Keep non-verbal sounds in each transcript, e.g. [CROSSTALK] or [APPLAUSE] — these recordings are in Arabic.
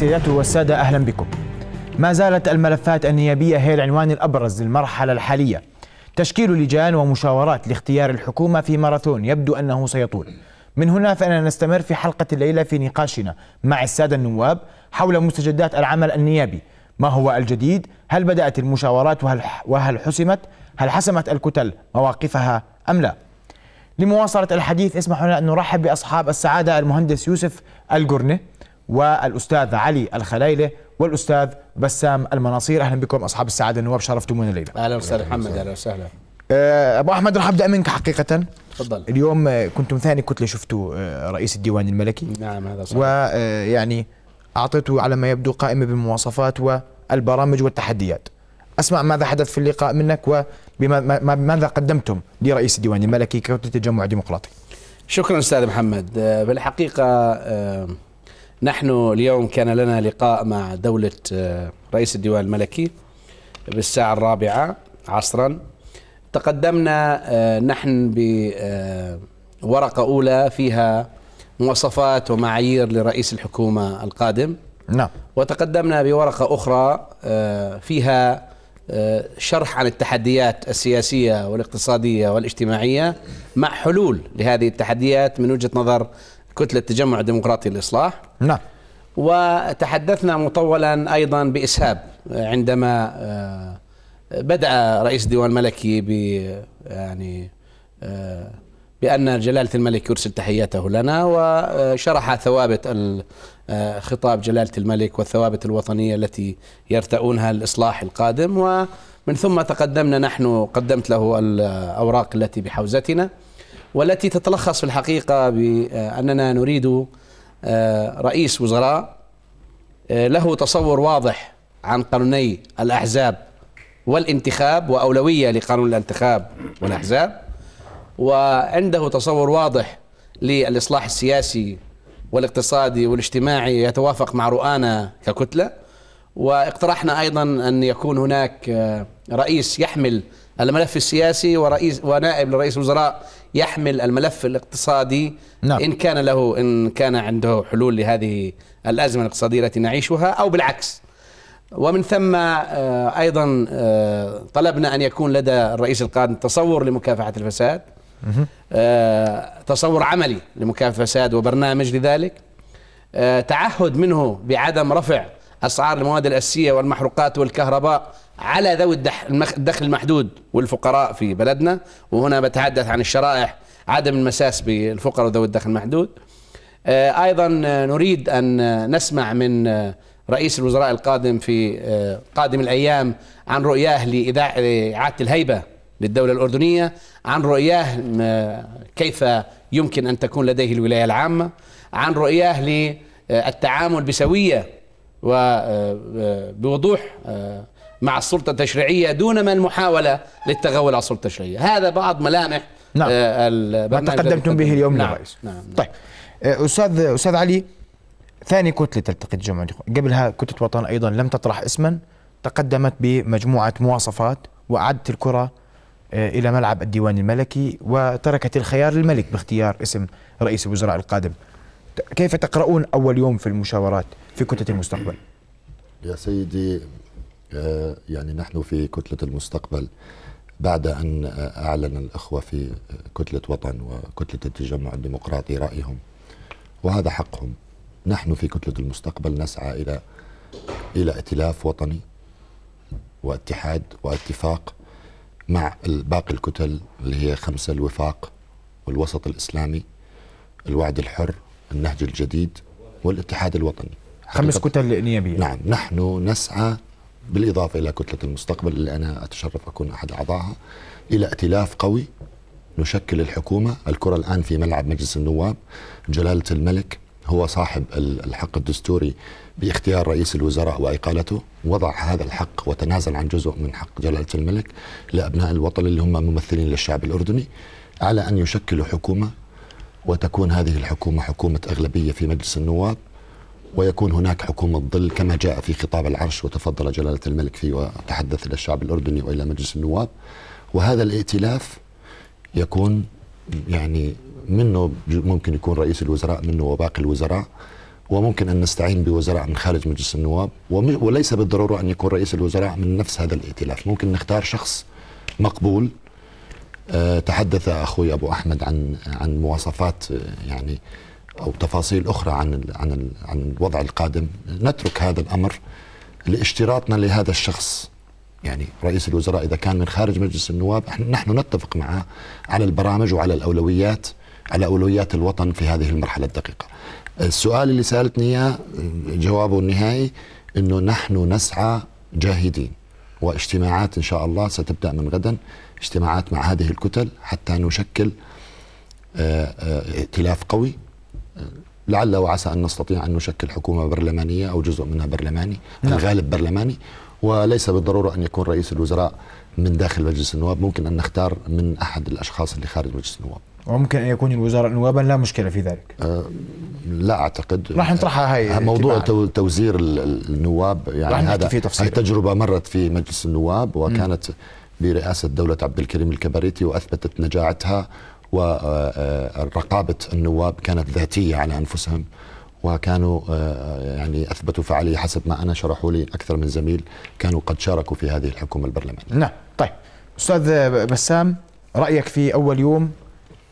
السيدات والسادة أهلا بكم ما زالت الملفات النيابية هي العنوان الأبرز للمرحلة الحالية تشكيل لجان ومشاورات لاختيار الحكومة في ماراثون يبدو أنه سيطول من هنا فإننا نستمر في حلقة الليلة في نقاشنا مع السادة النواب حول مستجدات العمل النيابي ما هو الجديد؟ هل بدأت المشاورات وهل, وهل حسمت؟ هل حسمت الكتل مواقفها أم لا؟ لمواصلة الحديث اسمحوا لنا أن نرحب بأصحاب السعادة المهندس يوسف القرنة والأستاذ علي الخلايلة والأستاذ بسام المناصير. أهلا بكم أصحاب السعادة النواب شرفتمونا الليلة. أهلا وسهلا. محمد أهلا وسهلا. آه، أبو أحمد رح أبدأ منك حقيقة. تفضل. اليوم آه، كنتم ثاني كتلة شفتوا آه، رئيس الديوان الملكي. نعم هذا صحيح. ويعني أعطيته على ما يبدو قائمة بالمواصفات والبرامج والتحديات. أسمع ماذا حدث في اللقاء منك وماذا قدمتم لرئيس الديوان الملكي ككتلة تجمع ديمقراطي شكرا أستاذ محمد. بالحقيقة آه، نحن اليوم كان لنا لقاء مع دولة آه، رئيس الديوان الملكي بالساعة الرابعة عصرا. تقدمنا آه، نحن بورقة أولى فيها مواصفات ومعايير لرئيس الحكومة القادم. نعم. وتقدمنا بورقة أخرى آه، فيها آه، شرح عن التحديات السياسية والاقتصادية والاجتماعية مع حلول لهذه التحديات من وجهة نظر كتلة التجمع الديمقراطي للإصلاح. نعم. وتحدثنا مطولا أيضا بإسهاب عندما آه، بدأ رئيس الديوان الملكي ب يعني آه، بأن جلالة الملك يرسل تحياته لنا وشرح ثوابت آه، خطاب جلالة الملك والثوابت الوطنية التي يرتؤونها الاصلاح القادم. ومن ثم تقدمنا نحن قدمت له الاوراق التي بحوزتنا. والتي تتلخص في الحقيقة بأننا نريد آه، رئيس وزراء آه، له تصور واضح عن قانوني الأحزاب والانتخاب وأولوية لقانون الانتخاب والأحزاب وعنده تصور واضح للإصلاح السياسي والاقتصادي والاجتماعي يتوافق مع رؤانا ككتلة. واقترحنا أيضا أن يكون هناك آه، رئيس يحمل الملف السياسي ورئيس ونائب لرئيس الوزراء يحمل الملف الاقتصادي نعم. إن كان له إن كان عنده حلول لهذه الأزمة الاقتصادية التي نعيشها أو بالعكس. ومن ثم آه، أيضا آه، طلبنا أن يكون لدى الرئيس القادم تصور لمكافحة الفساد آه، تصور عملي لمكافحة الفساد وبرنامج لذلك. تعهد منه بعدم رفع أسعار المواد الأساسية والمحروقات والكهرباء على ذوي الدخل المحدود والفقراء في بلدنا. وهنا بتحدث عن الشرائح عدم المساس بالفقراء وذوي الدخل المحدود. آه، أيضا نريد أن نسمع من آه، رئيس الوزراء القادم في آه، قادم الأيام عن رؤياه لإعادة الهيبة للدولة الأردنية عن رؤياه كيف يمكن أن تكون لديه الولاية العامة عن رؤياه للتعامل بسوية وبوضوح مع السلطة التشريعية دون ما المحاوله للتغول على السلطة التشريعية هذا بعض ملامح نعم. آه، ما تقدمتم به. اليوم نعم. للرئيس نعم. نعم. طيب آه، أستاذ أستاذ علي ثاني كتلة تلتقي ديمقراطي. قبلها كتلة وطن أيضا لم تطرح اسما تقدمت بمجموعة مواصفات وأعدت الكرة آه، إلى ملعب الديوان الملكي وتركت الخيار للملك باختيار اسم رئيس الوزراء القادم كيف تقرؤون أول يوم في المشاورات في كتلة المستقبل يا سيدي يعني نحن في كتلة المستقبل بعد أن آه، أعلن الأخوة في آه، كتلة وطن وكتلة التجمع الديمقراطي رأيهم وهذا حقهم. نحن في كتلة المستقبل نسعى إلى إلى ائتلاف وطني واتحاد واتفاق مع باقي الكتل اللي هي خمسة الوفاق والوسط الإسلامي الوعد الحر النهج الجديد والاتحاد الوطني. خمس كتل نيابية. نعم نحن نسعى بالإضافة إلى كتلة المستقبل اللي أنا أتشرف أكون أحد أعضائها إلى ائتلاف قوي نشكل الحكومة. الكرة الآن في ملعب مجلس النواب جلالة الملك هو صاحب ال- الحق الدستوري باختيار رئيس الوزراء وإقالته. وضع هذا الحق وتنازل عن جزء من حق جلالة الملك لأبناء الوطن اللي هم ممثلين للشعب الأردني على أن يشكلوا حكومة وتكون هذه الحكومة حكومة أغلبية في مجلس النواب. ويكون هناك حكومة ظل كما جاء في خطاب العرش وتفضل جلالة الملك فيه وتحدث إلى الشعب الأردني وإلى مجلس النواب. وهذا الائتلاف يكون يعني منه ممكن يكون رئيس الوزراء منه وباقي الوزراء. وممكن أن نستعين بوزراء من خارج مجلس النواب. وليس بالضرورة أن يكون رئيس الوزراء من نفس هذا الائتلاف. ممكن نختار شخص مقبول. آه، تحدث أخوي أبو أحمد عن عن مواصفات آه، يعني أو تفاصيل أخرى عن ال عن ال عن الوضع القادم نترك هذا الأمر لاشتراطنا لهذا الشخص. يعني رئيس الوزراء إذا كان من خارج مجلس النواب نحن نتفق معه على البرامج وعلى الأولويات على أولويات الوطن في هذه المرحلة الدقيقة. السؤال اللي سألتني إياه جوابه النهائي أنه نحن نسعى جاهدين واجتماعات إن شاء الله ستبدأ من غدا اجتماعات مع هذه الكتل حتى نشكل آه، آه، ائتلاف قوي. لعل وعسى أن نستطيع أن نشكل حكومة برلمانية أو جزء منها برلماني نعم. الغالب برلماني وليس بالضرورة أن يكون رئيس الوزراء من داخل مجلس النواب ممكن أن نختار من أحد الأشخاص اللي خارج مجلس النواب وممكن أن يكون الوزراء نوابا لا مشكلة في ذلك لا أعتقد راح نطرحها هاي موضوع تباعاً. تو- توزير ال- ال- النواب يعني هذا. هي تجربة مرت في مجلس النواب وكانت برئاسة دولة عبد الكريم الكباريتي وأثبتت نجاعتها ورقابة النواب كانت ذاتية على أنفسهم وكانوا آه، يعني أثبتوا فعالية حسب ما أنا شرحوا لي أكثر من زميل كانوا قد شاركوا في هذه الحكومة البرلمانية. نعم طيب. أستاذ بسام رأيك في أول يوم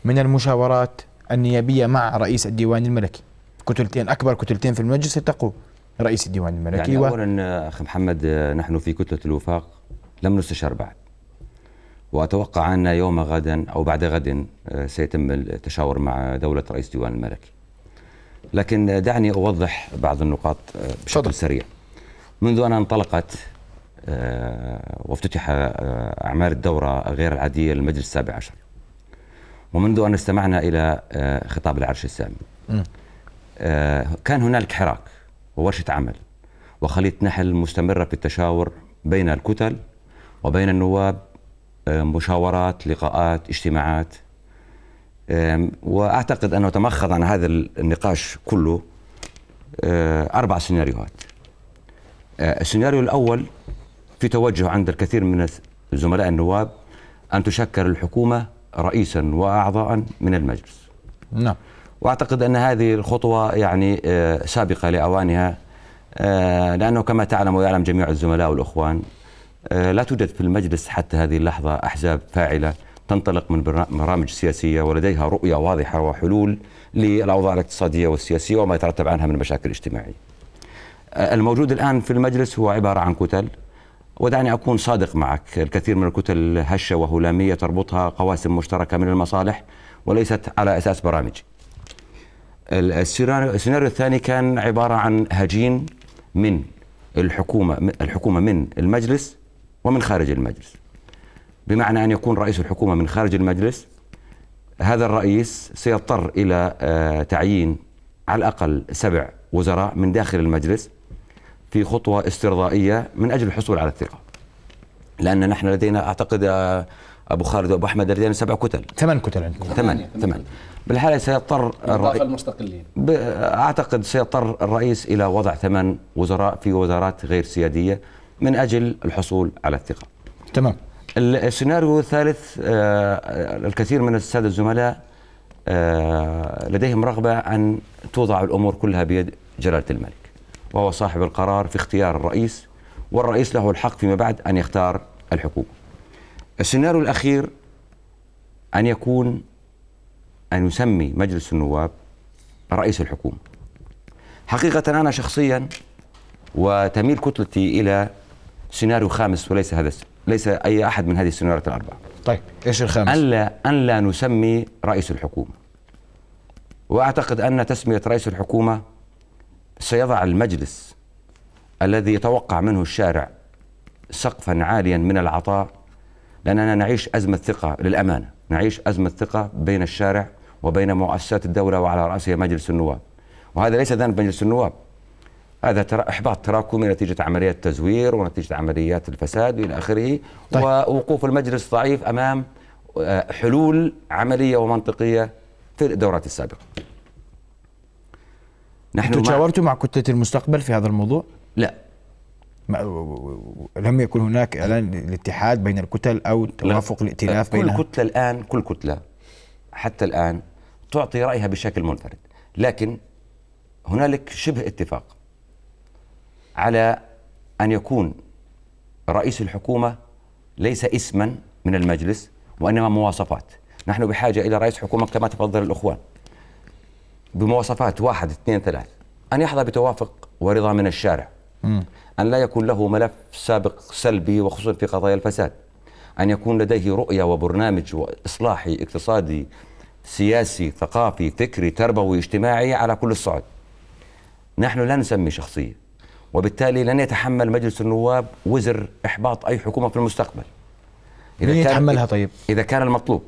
من المشاورات النيابية مع رئيس الديوان الملكي؟ كتلتين أكبر كتلتين في المجلس التقوا رئيس الديوان الملكي يعني و... اولا أخي محمد آه، نحن في كتلة الوفاق لم نستشر بعد. وأتوقع أن يوم غدا أو بعد غد آه، سيتم التشاور مع دولة رئيس ديوان الملكي لكن دعني أوضح بعض النقاط آه،. بشكل سريع. منذ أن انطلقت آه، وافتتح أعمال الدورة غير العادية للمجلس السابع عشر. ومنذ أن استمعنا إلى خطاب العرش السامي. كان هنالك حراك وورشة عمل وخليط نحل مستمرة في التشاور بين الكتل وبين النواب مشاورات لقاءات اجتماعات. آم، وأعتقد أنه تمخض عن هذا النقاش كله آه، أربع سيناريوهات. آه، السيناريو الأول في توجه عند الكثير من زملاء النواب أن تشكل الحكومة رئيسا وأعضاء من المجلس. نعم. وأعتقد أن هذه الخطوة يعني آه، سابقة لأوانها. لأنه كما تعلم ويعلم جميع الزملاء والإخوان لا توجد في المجلس حتى هذه اللحظة أحزاب فاعلة تنطلق من برا- برامج سياسية ولديها رؤية واضحة وحلول للأوضاع الاقتصادية والسياسية وما يترتب عنها من مشاكل اجتماعية. آه، الموجود الآن في المجلس هو عبارة عن كتل ودعني أكون صادق معك، الكثير من الكتل هشة وهلامية تربطها قواسم مشتركة من المصالح وليست على برامجي. السيناريو السيناريو الثاني كان عبارة عن هجين من الحكومة الحكومة من المجلس ومن خارج المجلس. بمعنى أن يكون رئيس الحكومة من خارج المجلس هذا الرئيس سيضطر إلى آه، تعيين على الأقل سبع وزراء من داخل المجلس في خطوة استرضائية من أجل الحصول على الثقة. لأن نحن لدينا أعتقد آه، أبو خالد وأبو أحمد لدينا سبع كتل. ثمان كتل عندكم. ثمان ثمان. بالحالة سيضطر الرئيس المستقلين. ب- أعتقد سيضطر الرئيس إلى وضع ثمان وزراء في وزارات غير سيادية من أجل الحصول على الثقة. تمام ال- السيناريو الثالث آه، الكثير من السادة الزملاء آه، لديهم رغبة أن توضع الأمور كلها بيد جلالة الملك وهو صاحب القرار في اختيار الرئيس والرئيس له الحق فيما بعد أن يختار الحكومة. السيناريو الأخير أن يكون أن يسمي مجلس النواب رئيس الحكومة. حقيقة أنا شخصيا وتميل كتلتي إلى سيناريو خامس وليس هذا ليس أي أحد من هذه السيناريوهات الأربعة. طيب إيش الخامس أن لا أن لا نسمي رئيس الحكومة. وأعتقد أن تسمية رئيس الحكومة سيضع المجلس الذي يتوقع منه الشارع سقفا عاليا من العطاء لأننا نعيش أزمة ثقة للأمانة، نعيش أزمة ثقة بين الشارع وبين مؤسسات الدولة وعلى رأسها مجلس النواب. وهذا ليس ذنب مجلس النواب. هذا ترى إحباط تراكمي نتيجة عمليات تزوير ونتيجة عمليات الفساد وإلى آخره. طيب. ووقوف المجلس ضعيف أمام آه، حلول عملية ومنطقية في الدورات السابقة. نحن تشاورتوا مع كتلة المستقبل في هذا الموضوع؟ لا. لم يكن هناك إعلان الاتحاد بين الكتل أو توافق الائتلاف كل بينها. كتلة الان كل كتلة حتى الآن تعطي رأيها بشكل منفرد. لكن هنالك شبه اتفاق. على أن يكون رئيس الحكومة ليس اسما من المجلس وإنما مواصفات. نحن بحاجة إلى رئيس حكومة كما تفضل الأخوان. بمواصفات واحد اثنين ثلاث. أن يحظى بتوافق ورضا من الشارع. أن لا يكون له ملف سابق سلبي وخصوصا في قضايا الفساد. أن يكون لديه رؤية وبرنامج اصلاحي اقتصادي سياسي ثقافي فكري تربوي اجتماعي على كل الصعد نحن لا نسمي شخصية. وبالتالي لن يتحمل مجلس النواب وزر إحباط أي حكومة في المستقبل من كان- يتحملها طيب؟ إذا كان المطلوب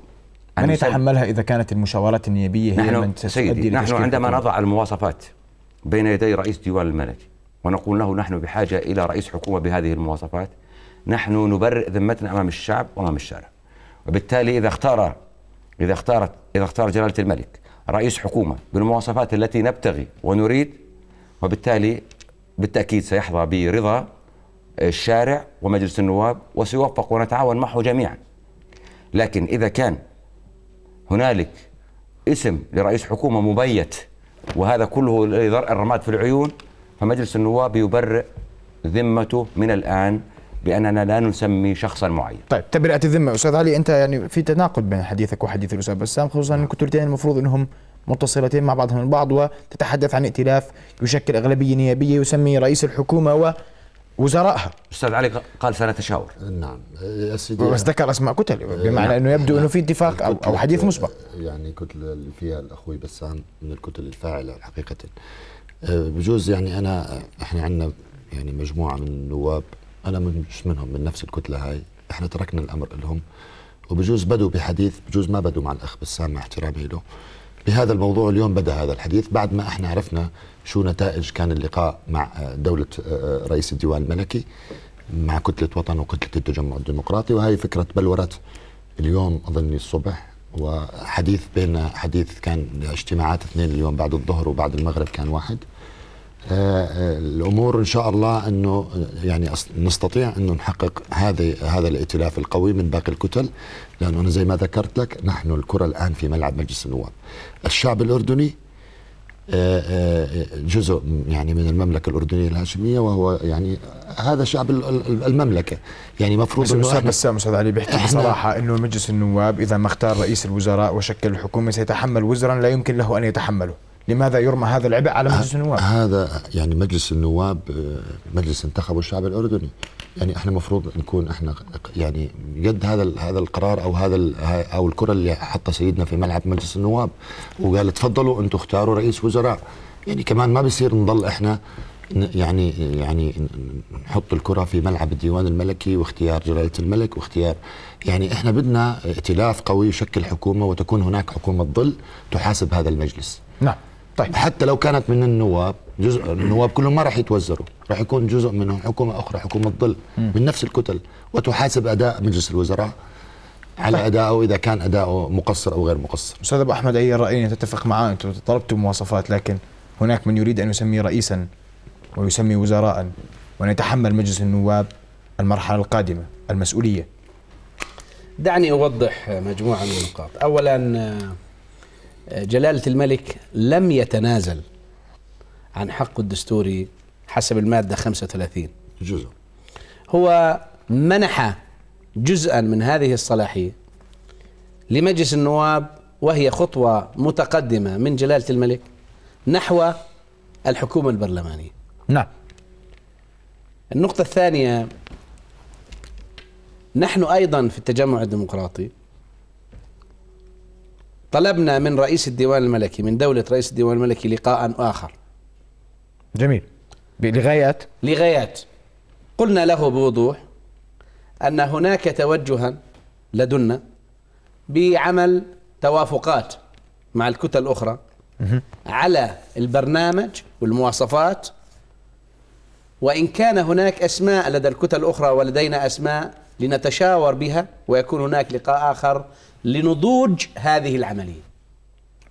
من يتحملها إذا كانت المشاورات النيابية هي نحن من سيدي نحن عندما حكومة؟ نضع المواصفات بين يدي رئيس ديوان الملكي ونقول له نحن بحاجة إلى رئيس حكومة بهذه المواصفات نحن نبرئ ذمتنا أمام الشعب وأمام الشارع وبالتالي إذا اختار إذا اختارت إذا اختار جلالة الملك رئيس حكومة بالمواصفات التي نبتغي ونريد وبالتالي بالتأكيد سيحظى برضا الشارع ومجلس النواب وسيوفق ونتعاون معه جميعا. لكن إذا كان هنالك اسم لرئيس حكومة مبيت وهذا كله لضرء الرماد في العيون فمجلس النواب يبرئ ذمته من الآن بأننا لا نسمي شخصا معين. طيب تبرئة الذمة. أستاذ علي أنت يعني في تناقض بين حديثك وحديث الأستاذ بسام خصوصا أن الكتلتين المفروض أنهم متصلتين مع بعضهم البعض وتتحدث عن ائتلاف يشكل أغلبية نيابية يسمي رئيس الحكومة ووزرائها. أستاذ علي قال سنتشاور نعم. يا سيدي بس ذكر أسماء كتل بمعنى أنه يبدو أنه في اتفاق أو, أو حديث مسبق. يعني كتلة اللي فيها الأخوي بسام من الكتل الفاعلة حقيقة. آه، بجوز يعني أنا إحنا عندنا يعني مجموعة من النواب أنا مش منهم من نفس الكتلة هاي. إحنا تركنا الأمر لهم. وبجوز بدوا بحديث بجوز ما بدوا مع الأخ بسام مع احترامي له. بهذا الموضوع اليوم بدأ هذا الحديث بعد ما إحنا عرفنا شو نتائج كان اللقاء مع آه، دولة آه، رئيس الديوان الملكي مع كتلة وطن وكتلة التجمع الديمقراطي. وهي فكرة بلورت اليوم أظني الصبح وحديث بين حديث كان اجتماعات اثنين اليوم بعد الظهر وبعد المغرب كان واحد. آه، آه، الأمور إن شاء الله إنه آه، يعني نستطيع إنه نحقق هذا هذا الائتلاف القوي من باقي الكتل لأنه أنا زي ما ذكرت لك نحن الكرة الآن في ملعب مجلس النواب. الشعب الأردني آه، آه، جزء يعني من المملكة الأردنية الهاشمية وهو يعني هذا شعب ال- ال- المملكة يعني مفروض إنه إحنا بسام أستاذ علي بيحكي بصراحة إنه مجلس النواب إذا ما اختار رئيس الوزراء وشكل الحكومة سيتحمل وزرا لا يمكن له أن يتحمله لماذا يرمى هذا العبء على مجلس النواب؟ هذا يعني مجلس النواب آه، مجلس انتخبه الشعب الأردني. يعني إحنا المفروض نكون إحنا يعني قد هذا هذا القرار أو هذا أو الكرة اللي حطها سيدنا في ملعب مجلس النواب. وقال تفضلوا أنتم اختاروا رئيس وزراء. يعني كمان ما بيصير نضل إحنا يعني يعني نحط الكرة في ملعب الديوان الملكي واختيار جلاله الملك واختيار. يعني إحنا بدنا ائتلاف قوي يشكل حكومة وتكون هناك حكومة ظل تحاسب هذا المجلس. نعم. طيب. حتى لو كانت من النواب جزء النواب كلهم ما راح يتوزروا راح يكون جزء منهم حكومة أخرى حكومة ظل من نفس الكتل وتحاسب أداء مجلس الوزراء على ادائه إذا كان اداؤه مقصر أو غير مقصر. أستاذ أبو أحمد أي رأي تتفق معه أنتم طلبتم مواصفات لكن هناك من يريد أن يسمي رئيسا ويسمي وزراء وأن يتحمل مجلس النواب المرحلة القادمة المسؤولية. دعني أوضح مجموعة من النقاط. أولا آه، جلالة الملك لم يتنازل عن حقه الدستوري حسب المادة 35 جزء. هو منح جزءا من هذه الصلاحية لمجلس النواب وهي خطوة متقدمة من جلالة الملك نحو الحكومة البرلمانية. نعم. النقطة الثانية نحن أيضا في التجمع الديمقراطي طلبنا من رئيس الديوان الملكي من دولة رئيس الديوان الملكي لقاء آخر. جميل. لغايات؟ لغايات. قلنا له بوضوح أن هناك توجها لدنا بعمل توافقات مع الكتل الأخرى على البرنامج والمواصفات. وإن كان هناك أسماء لدى الكتل الأخرى ولدينا أسماء لنتشاور بها ويكون هناك لقاء آخر لنضوج هذه العملية.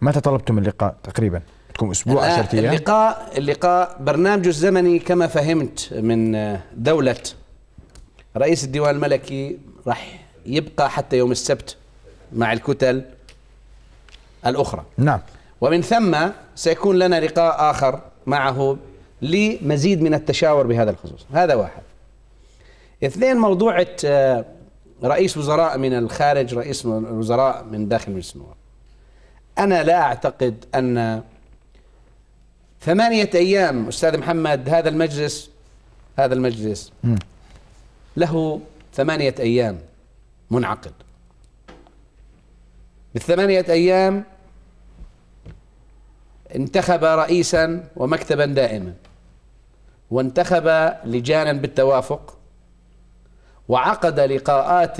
متى طلبتم اللقاء تقريبا؟ تكون أسبوع الآن 10 أيام؟ اللقاء اللقاء برنامجه الزمني كما فهمت من دولة رئيس الديوان الملكي راح يبقى حتى يوم السبت مع الكتل الأخرى. نعم. ومن ثم سيكون لنا لقاء آخر معه لمزيد من التشاور بهذا الخصوص. هذا واحد. اثنين موضوع آه، رئيس وزراء من الخارج رئيس وزراء من داخل مجلس النواب. أنا لا أعتقد أن ثمانية أيام أستاذ محمد هذا المجلس هذا المجلس له ثمانية أيام منعقد. بالثمانية أيام انتخب رئيسا ومكتبا دائما وانتخب لجانا بالتوافق وعقد لقاءات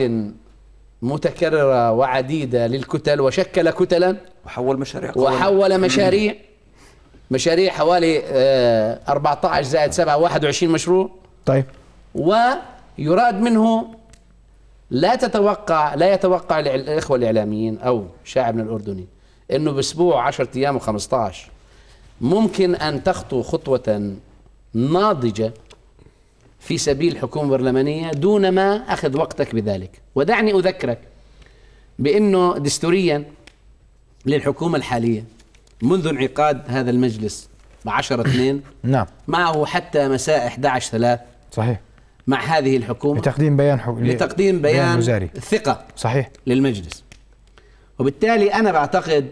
متكررة وعديدة للكتل وشكل كتلا وحول مشاريع قوية. وحول مشاريع. مشاريع حوالي آه، 14 زائد 7 21 مشروع. طيب. ويراد منه لا تتوقع لا يتوقع الإع- الإخوة الإعلاميين أو شعبنا الأردني إنه بأسبوع 10 أيام و15 ممكن أن تخطو خطوة ناضجة في سبيل حكومة برلمانية دون ما أخذ وقتك بذلك. ودعني أذكرك بأنه دستوريا للحكومة الحالية منذ انعقاد هذا المجلس ب 10 2 نعم. معه حتى مساء 11 3 صحيح. مع هذه الحكومة لتقديم بيان حق... لتقديم بيان وزاري. الثقة صحيح. للمجلس. وبالتالي أنا بعتقد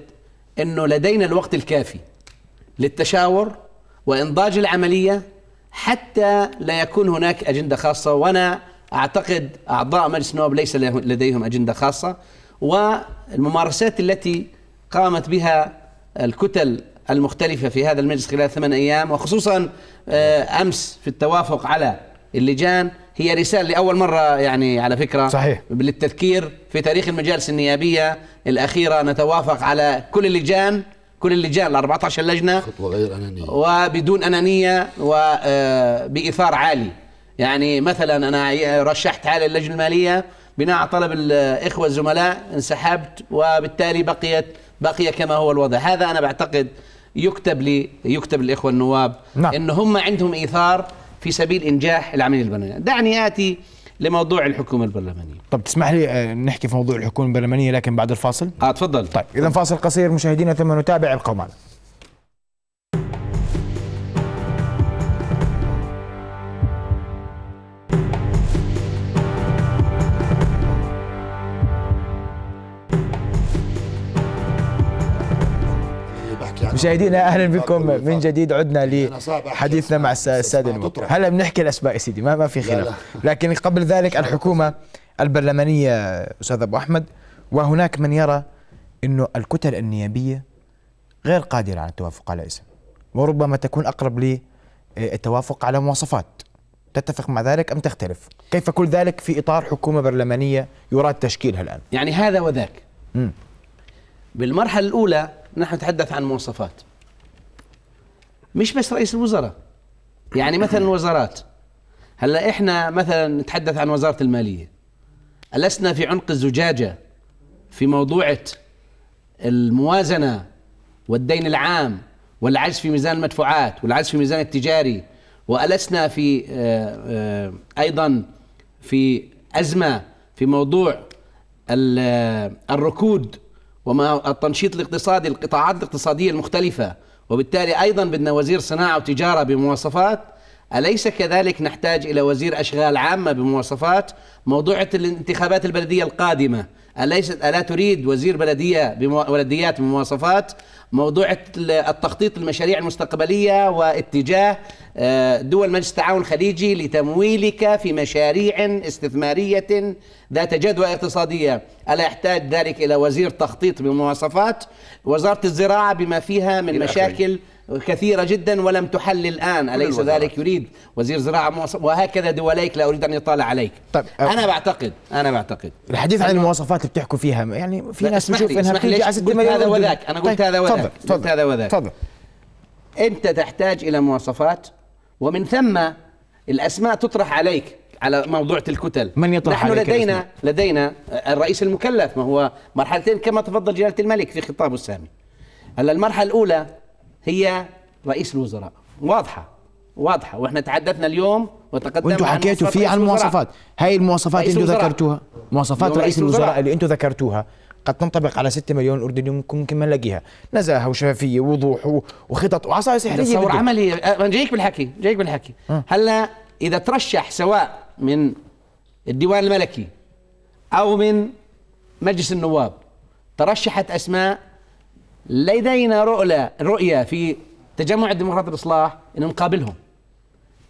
أنه لدينا الوقت الكافي للتشاور وإنضاج العملية حتى لا يكون هناك أجندة خاصة وأنا أعتقد أعضاء مجلس النواب ليس لديهم أجندة خاصة والممارسات التي قامت بها الكتل المختلفة في هذا المجلس خلال ثمان أيام وخصوصا آه، أمس في التوافق على اللجان هي رسالة لأول مرة يعني على فكرة صحيح. للتذكير في تاريخ المجالس النيابية الأخيرة نتوافق على كل اللجان كل اللجان ال 14 لجنة خطوة غير أنانية. وبدون أنانية وبإيثار عالي. يعني مثلا أنا رشحت حالي اللجنة المالية بناء على طلب الإخوة الزملاء انسحبت وبالتالي بقيت بقي كما هو الوضع. هذا أنا بعتقد يكتب لي يكتب للإخوة النواب نعم. إن هم عندهم إيثار في سبيل إنجاح العملية البرلمانية دعني آتي لموضوع الحكومة البرلمانية. طب تسمح لي آه، نحكي في موضوع الحكومة البرلمانية لكن بعد الفاصل؟ آه تفضل. طيب إذا فاصل قصير مشاهدينا ثم نتابع ابقوا مشاهدينا أهلا بكم من جديد عدنا أحكي لحديثنا مع السادة تطرح. هلا بنحكي الاسماء يا سيدي ما ما في لا، خلاف لا. لكن قبل ذلك الحكومة البرلمانية أستاذ أبو أحمد وهناك من يرى إنه الكتل النيابية غير قادرة على التوافق على اسم وربما تكون أقرب للتوافق على مواصفات تتفق مع ذلك أم تختلف؟ كيف كل ذلك في إطار حكومة برلمانية يراد تشكيلها الآن؟ يعني هذا وذاك مم. بالمرحلة الأولى نحن نتحدث عن مواصفات. مش بس رئيس الوزراء. يعني مثلا الوزارات. هلأ إحنا مثلا نتحدث عن وزارة المالية. ألسنا في عنق الزجاجة في موضوعة الموازنة والدين العام والعجز في ميزان المدفوعات والعجز في ميزان التجاري وألسنا في آه، آه، أيضا في أزمة في موضوع آه، الركود وما التنشيط الاقتصادي القطاعات الاقتصادية المختلفة. وبالتالي أيضا بدنا وزير صناعة وتجارة بمواصفات. أليس كذلك نحتاج إلى وزير أشغال عامة بمواصفات؟ موضوع الانتخابات البلدية القادمة. أليس ألا تريد وزير بلدية بمو... بلديات بمواصفات؟ موضوع التخطيط المشاريع المستقبلية واتجاه آه، دول مجلس التعاون الخليجي لتمويلك في مشاريع استثمارية ذات جدوى اقتصادية ألا يحتاج ذلك إلى وزير تخطيط بمواصفات وزارة الزراعة بما فيها من. مشاكل كثيرة جدا ولم تحل الآن أليس. ذلك يريد وزير زراعة وهكذا دوليك لا أريد أن يطال عليك طيب، أه. أنا بعتقد أنا بعتقد الحديث عن المواصفات اللي بتحكوا فيها يعني في ناس بتشوف لي، بتيجي على 6 قلت مليون هذا. وذاك؟ أنا قلت طيب، هذا وذاك. قلت هذا وذاك. تفضل أنت تحتاج إلى مواصفات ومن ثم الأسماء تطرح عليك على موضوع الكتل من يطرح نحن لدينا الأسماء؟ لدينا الرئيس المكلف ما هو مرحلتين كما تفضل جلالة الملك في خطابه السامي هلا المرحلة الأولى هي رئيس الوزراء واضحة واضحة وإحنا تحدثنا اليوم وتقدمنا وأنتم حكيتوا فيه عن. المواصفات هاي المواصفات اللي أنتم. ذكرتوها مواصفات رئيس رئيس الوزراء. اللي أنتم ذكرتوها قد تنطبق على 6 مليون اردني ممكن ممكن ما نلاقيها نزاهة وشفافية ووضوح وخطط وعصايه سحريه تصور. عملي أه، أنا جايك بالحكي جايك بالحكي هلا إذا ترشح سواء من الديوان الملكي أو من مجلس النواب ترشحت أسماء لدينا رؤية رؤية في تجمع الديمقراطي الاصلاح إن نقابلهم.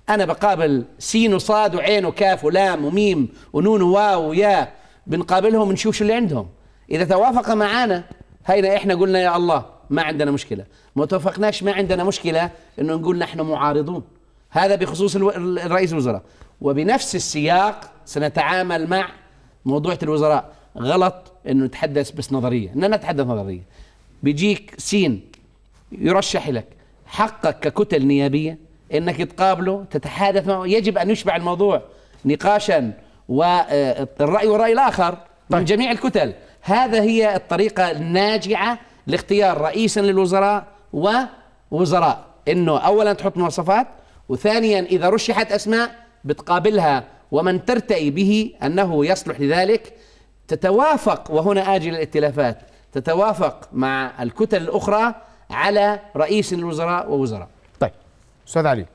أنا بقابل سين وصاد وعين وكاف ولام وميم ونون وواو ويا بنقابلهم ونشوف شو اللي عندهم. إذا توافق معنا هينا إحنا قلنا يا الله ما عندنا مشكلة. ما توافقناش ما عندنا مشكلة إنه نقول نحن معارضون. هذا بخصوص. الرئيس الوزراء. وبنفس السياق سنتعامل مع موضوع الوزراء. غلط إنه نتحدث بس نظرية. إننا نتحدث نظرية. بيجيك سين يرشح لك. حقك ككتل نيابية إنك تقابله تتحادث معه. يجب أن يشبع الموضوع نقاشا والراي والراي الآخر من جميع الكتل. هذا هي الطريقة الناجعة لاختيار رئيسا للوزراء ووزراء. إنه اولا تحط مواصفات وثانيا إذا رشحت أسماء بتقابلها ومن ترتئي به أنه يصلح لذلك تتوافق. وهنا أجي للائتلافات تتوافق مع الكتل الأخرى على رئيس للوزراء ووزراء. طيب أستاذ علي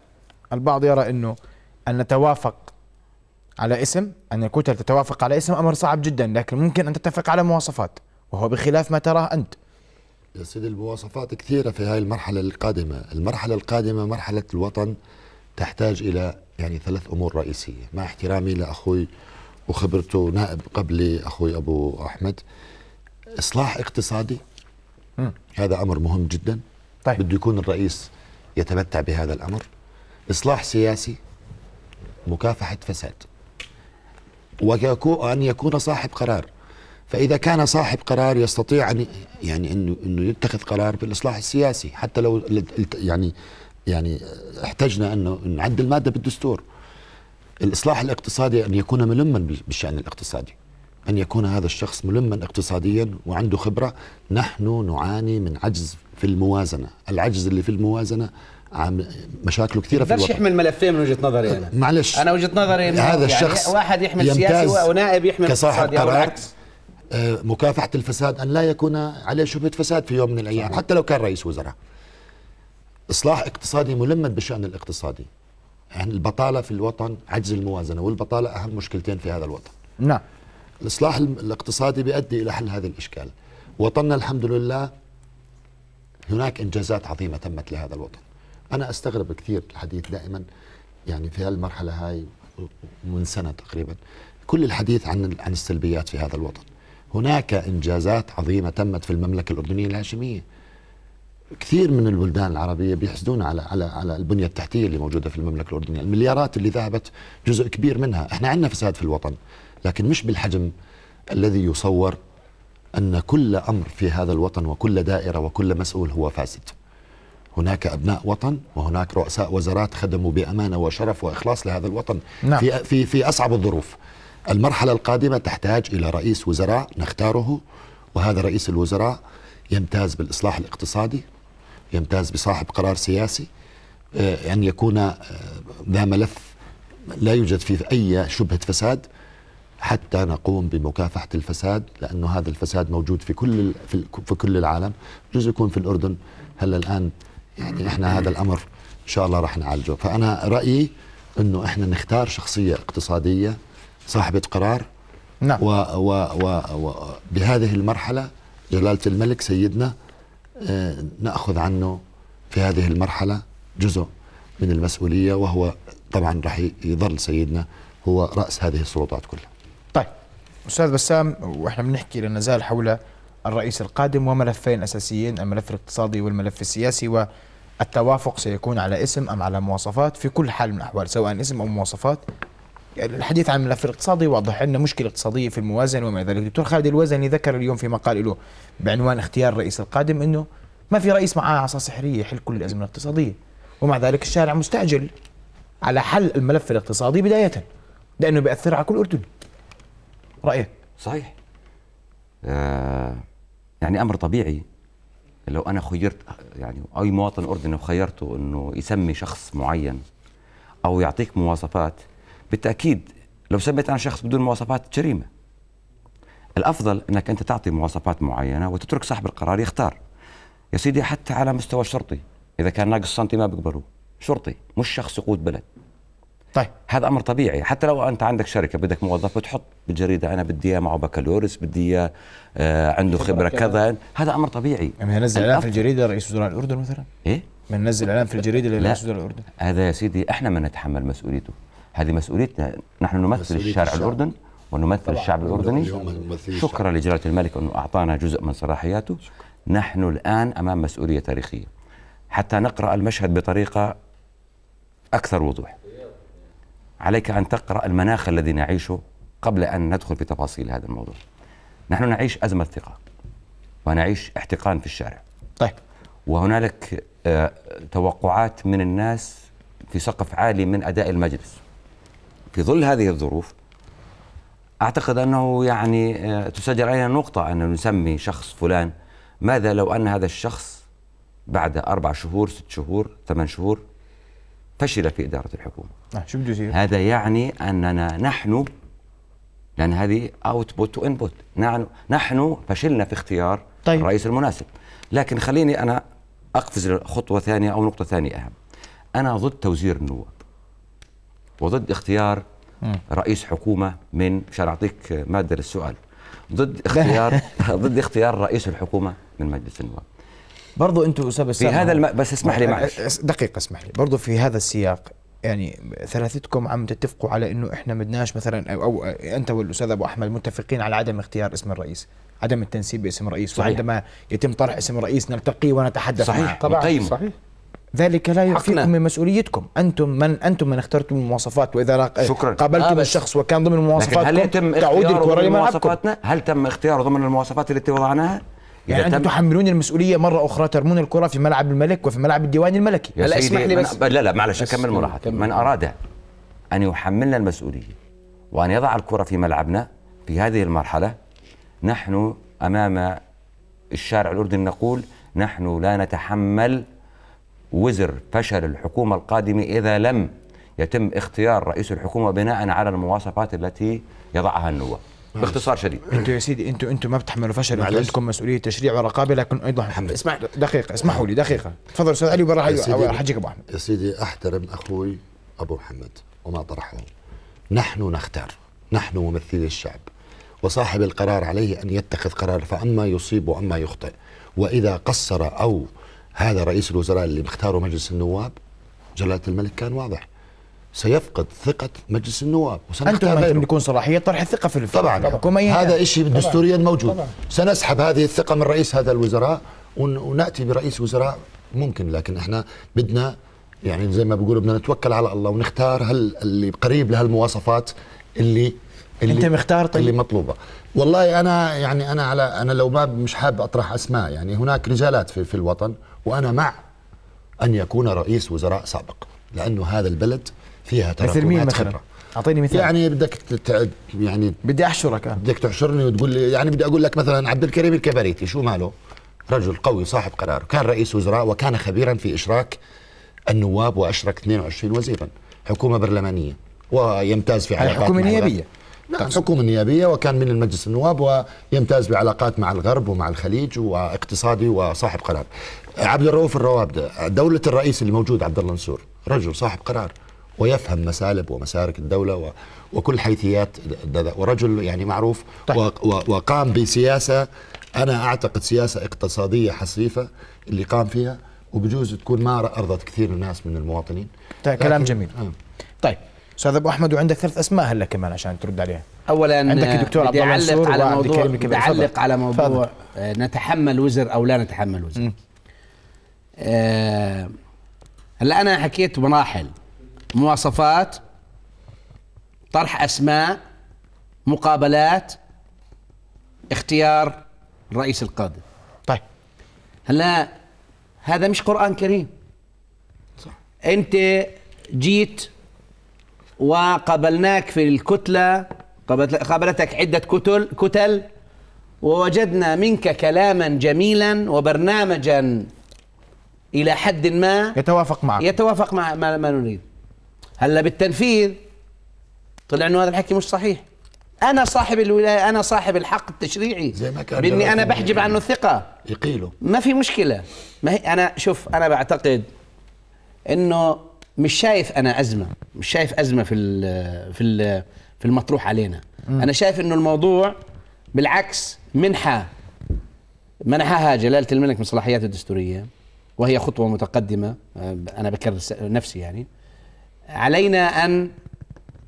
البعض يرى إنه أن نتوافق على اسم أن الكتل تتوافق على اسم أمر صعب جدا لكن ممكن أن تتفق على مواصفات وهو بخلاف ما تراه أنت. يا سيدي المواصفات كثيرة في هاي المرحلة القادمة. المرحلة القادمة مرحلة الوطن تحتاج إلى يعني ثلاث أمور رئيسية. مع احترامي لأخوي وخبرته نائب قبلي أخوي أبو أحمد إصلاح اقتصادي. هذا أمر مهم جدا. طيب. بده يكون الرئيس يتمتع بهذا الأمر. إصلاح سياسي مكافحة فساد. وأن يكون صاحب قرار. فإذا كان صاحب قرار يستطيع أن يعني أنه أنه يتخذ قرار بالإصلاح السياسي. حتى لو يعني يعني احتجنا أنه نعدل مادة بالدستور. الإصلاح الاقتصادي أن يكون ملما بالشأن الاقتصادي. أن يكون هذا الشخص ملما اقتصاديا وعنده خبرة نحن نعاني من عجز في الموازنة. العجز اللي في الموازنة عم مشاكله كثيرة في الوطن. يحمل ملفين من وجهة نظري أنا. معلش. أنا وجهة نظري هذا يعني الشخص واحد يحمل سياسي ونائب يحمل كصاحب قرار آه، مكافحة الفساد أن لا يكون عليه شبهة فساد في يوم من الأيام. حتى لو كان رئيس وزراء. إصلاح اقتصادي ملمد بالشأن الاقتصادي. يعني البطالة في الوطن عجز الموازنة والبطالة أهم مشكلتين في هذا الوطن. نعم. الإصلاح الاقتصادي بيؤدي إلى حل هذه الإشكال. وطننا الحمد لله هناك إنجازات عظيمة تمت لهذا الوطن. أنا أستغرب كثير الحديث دائما يعني في هالمرحلة هاي من سنة تقريبا كل الحديث عن عن السلبيات في هذا الوطن. هناك إنجازات عظيمة تمت في المملكة الأردنية الهاشمية. كثير من البلدان العربية بيحسدون على على على البنية التحتية اللي موجودة في المملكة الأردنية، المليارات اللي ذهبت جزء كبير منها، إحنا عندنا فساد في الوطن، لكن مش بالحجم الذي يصور أن كل أمر في هذا الوطن وكل دائرة وكل مسؤول هو فاسد. هناك أبناء وطن وهناك رؤساء وزارات خدموا بأمانة وشرف وإخلاص لهذا الوطن نعم. في في في أصعب الظروف. المرحلة القادمة تحتاج إلى رئيس وزراء نختاره وهذا رئيس الوزراء يمتاز بالإصلاح الاقتصادي يمتاز بصاحب قرار سياسي آه، أن يكون آه، ذا ملف لا يوجد فيه أي شبهة فساد حتى نقوم بمكافحة الفساد لأنه هذا الفساد موجود في كل في, كل العالم. جزء يكون في الأردن. هلأ الآن يعني إحنا هذا الأمر إن شاء الله راح نعالجه. فأنا رأيي أنه إحنا نختار شخصية اقتصادية صاحبة قرار نعم. و و و و بهذه المرحلة جلالة الملك سيدنا آه، نأخذ عنه في هذه المرحلة جزء من المسؤولية وهو طبعا راح يظل سيدنا هو رأس هذه السلطات كلها. أستاذ بسام وإحنا بنحكي لا نزال حول الرئيس القادم وملفين أساسيين الملف الاقتصادي والملف السياسي والتوافق سيكون على اسم أم على مواصفات في كل حال من الأحوال سواء اسم أو مواصفات. يعني الحديث عن الملف الاقتصادي واضح عندنا مشكلة اقتصادية في الموازنة وما ذلك. الدكتور خالد الوزني ذكر اليوم في مقال له بعنوان اختيار الرئيس القادم إنه ما في رئيس معاه عصا سحرية يحل كل الازمه الاقتصادية. ومع ذلك الشارع مستعجل على حل الملف الاقتصادي بداية لأنه بيأثر على كل اردني رأيك؟ صحيح. آه يعني أمر طبيعي. لو أنا خيرت يعني أي مواطن أردني وخيرته إنه يسمي شخص معين أو يعطيك مواصفات بالتأكيد لو سميت أنا شخص بدون مواصفات جريمة. الأفضل إنك أنت تعطي مواصفات معينة وتترك صاحب القرار يختار. يا سيدي حتى على مستوى الشرطي إذا كان ناقص سنتي ما بيقبلوه شرطي مش شخص يقود بلد. طيب هذا أمر طبيعي. حتى لو أنت عندك شركة بدك موظف بتحط بالجريدة أنا بدي إياه معه بكالوريوس بدي إياه آه، عنده خبرة كذا. هذا أمر طبيعي. يعني ننزل إعلان في الجريدة لرئيس وزراء الأردن مثلا؟ إيه؟ بننزل إعلان في الجريدة لرئيس وزراء الأردن؟ هذا يا سيدي إحنا من نتحمل مسؤوليته. هذه مسؤوليتنا. نحن نمثل الشارع الشعب. الاردن ونمثل الشعب الأردني. شكرا لجلالة الملك أنه أعطانا جزء من صلاحياته. نحن الآن أمام مسؤولية تاريخية. حتى نقرأ المشهد بطريقة أكثر وضوح. عليك أن تقرأ المناخ الذي نعيشه قبل أن ندخل في تفاصيل هذا الموضوع. نحن نعيش أزمة ثقه ونعيش احتقان في الشارع. طيب. وهنالك آه، توقعات من الناس في سقف عالي من أداء المجلس. في ظل هذه الظروف أعتقد أنه يعني آه، تسجل علينا نقطة أن نسمي شخص فلان. ماذا لو أن هذا الشخص بعد أربع شهور ست شهور ثمان شهور فشل في إدارة الحكومة. آه شو بده يصير؟ هذا يعني أننا نحن لأن هذه output و input نحن نحن فشلنا في اختيار طيب. الرئيس المناسب. لكن خليني أنا أقفز خطوه ثانية أو نقطة ثانية أهم. أنا ضد توزير النواب. وضد اختيار رئيس حكومة من مشان أعطيك مادة للسؤال. ضد اختيار [LAUGHS] ضد اختيار رئيس الحكومة من مجلس النواب. برضو أنتم أستاذ في هذا الم... بس اسمح لي معلش دقيقة اسمح لي برضو في هذا السياق يعني ثلاثتكم عم تتفقوا على إنه إحنا بدناش مثلا أو, أو أنت والأستاذ أبو أحمد متفقين على عدم اختيار اسم الرئيس عدم التنسيب باسم رئيس صحيح. وعندما يتم طرح اسم رئيس نلتقي ونتحدث صحيح معه طبعا نقيمه. صحيح ذلك لا يعفيكم. من مسؤوليتكم أنتم من أنتم من اخترتم المواصفات وإذا شكراً. قابلتم آه الشخص وكان ضمن لكن مواصفاتكم هل يتم تعود الكره ضمن لملعبكم مواصفاتنا؟ هل تم اختياره ضمن المواصفات التي وضعناها؟ يعني أنتم تم- تحملون المسؤولية مرة أخرى ترمون الكرة في ملعب الملك وفي ملعب الديوان الملكي هلا اسمح لي بس. لا لا معلش أكمل ملاحظتي كمل. من أراد أن يحملنا المسؤولية وأن يضع الكرة في ملعبنا في هذه المرحلة نحن أمام الشارع الأردني نقول نحن لا نتحمل وزر فشل الحكومة القادمة إذا لم يتم اختيار رئيس الحكومة بناء على المواصفات التي يضعها النواب باختصار شديد. أنتوا يا سيدي أنتوا أنتوا ما بتحملوا فشل أنتوا معلش. عندكم مسؤولية تشريع ورقابة لكن أيضا اسمع. دقيقة اسمحوا لي دقيقة. تفضل أستاذ علي وراح سيدي. راح أجيك أبو أحمد. يا سيدي أحترم أخوي أبو محمد وما طرحه. نحن نختار. نحن ممثلي الشعب وصاحب القرار عليه أن يتخذ قرار فأما يصيب وأما يخطئ. وإذا قصر أو هذا رئيس الوزراء اللي مختاره مجلس النواب جلالة الملك كان واضح. سيفقد ثقة مجلس النواب وسنختار ما تملكون صلاحيه طرح الثقة في في طبعا. الحكومة أياً هذا. شيء دستوريا موجود. سنسحب هذه الثقة من رئيس هذا الوزراء ون- ونأتي برئيس وزراء ممكن لكن إحنا بدنا يعني زي ما بيقولوا بدنا نتوكل على الله ونختار هل اللي قريب لهالمواصفات اللي اللي أنت مختار طيب؟ اللي مطلوبة. والله أنا يعني أنا على أنا لو ما مش حاب أطرح أسماء يعني هناك رجالات في, في الوطن وأنا مع أن يكون رئيس وزراء سابق لأنه هذا البلد فيها مثل مين مثلا؟ خبرة أعطيني مثال يعني بدك يعني بدي أحشرك. بدك تحشرني وتقول لي يعني بدي أقول لك مثلا عبد الكريم الكبريتي شو ماله؟ رجل قوي صاحب قرار، كان رئيس وزراء وكان خبيرا في إشراك النواب وأشرك 22 وزيرا، حكومة برلمانية ويمتاز في علاقات حكومة مع الغرب. نيابية. نعم حكومة نيابية وكان من المجلس النواب ويمتاز بعلاقات مع الغرب ومع الخليج واقتصادي وصاحب قرار. عبد الرؤوف الروابده، دولة الرئيس اللي موجود عبد الله نصور، رجل صاحب قرار ويفهم مسالب ومسارك الدولة و وكل حيثيات ورجل يعني معروف طيب. وقام بسياسة أنا أعتقد سياسة اقتصادية حصيفه اللي قام فيها وبجوز تكون ما أرضت كثير من الناس من المواطنين طيب كلام جميل آه. طيب أستاذ أبو أحمد وعندك ثلاث أسماء هلا كمان عشان ترد عليها اولا عندك الدكتور بدي عبد الله منصور على موضوع. بدي اعلق. على موضوع تفضل. آه، نتحمل وزر أو لا نتحمل وزر آه، هلا أنا حكيت مراحل مواصفات طرح أسماء مقابلات اختيار الرئيس القادم طيب. هلا هذا مش قرآن كريم. صح. أنت جيت وقابلناك في الكتلة قابلت- قابلتك عدة كتل كتل ووجدنا منك كلاما جميلا وبرنامجا إلى حد ما يتوافق معك. يتوافق مع ما, ما نريد. هلا بالتنفيذ. طلع إنه هذا الحكي مش صحيح. أنا صاحب الولاية أنا صاحب الحق التشريعي. زي ما كان بإني أنا بحجب عنه الثقة. يقيلوا ما في مشكلة. ما هي أنا شوف أنا بعتقد إنه مش شايف أنا أزمة. مش شايف أزمة في ال في ال في المطروح علينا. أنا شايف إنه الموضوع بالعكس منحة. منحها جلالة الملك من صلاحياته الدستورية وهي خطوة متقدمة. أنا بكرر نفسي يعني. علينا أن